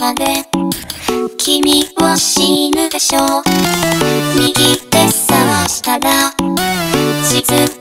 まで。君を死ぬでしょう。右手探したら沈む